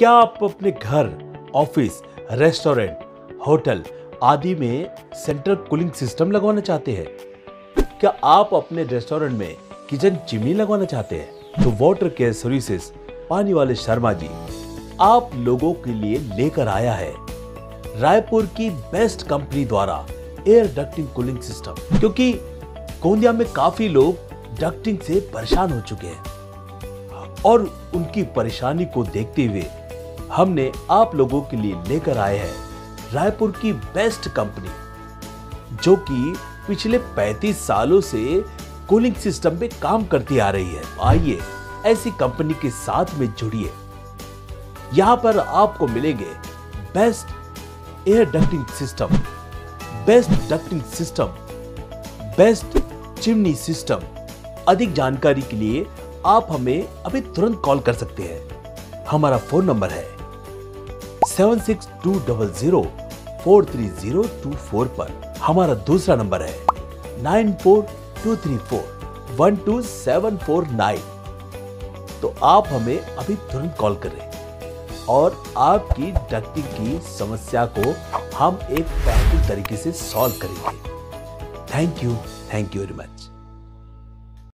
क्या आप अपने घर, ऑफ़िस, रेस्टोरेंट, होटल आदि में सेंट्रल कूलिंग सिस्टम लगवाना चाहते हैं? क्या आप अपने रेस्टोरेंट में किचन चिमनी लगवाना चाहते हैं? तो वाटर केयर सर्विसेज़, पानी वाले शर्मा जी, आप लोगों के लिए लेकर आया है। रायपुर की बेस्ट कंपनी द्वारा एयर डक्टिंग कूलिंग सिस्टम, क्योंकि गोंदिया में काफ़ी लोग डक्टिंग से परेशान हो चुके हैं और उनकी परेशानी को देखते हुए हमने आप लोगों के लिए लेकर आए हैं रायपुर की बेस्ट कंपनी, जो कि पिछले 35 सालों से कूलिंग सिस्टम पे काम करती आ रही है। आइए, ऐसी कंपनी के साथ में जुड़िए। यहाँ पर आपको मिलेंगे best air ducting system, best ducting system, best chimney system. अधिक जानकारी के लिए आप हमें अभी तुरंत कॉल कर सकते हैं। हमारा फ़ोन नंबर है seven six two double zero four three zero two four पर हमारा दूसरा नंबर है nine four two three four one two seven four nine. तो आप हमें अभी तुरंत कॉल करें और आपकी डक्टिंग की समस्या को हम एक बेहतर तरीके से सॉल्व करेंगे। Thank you thank you very much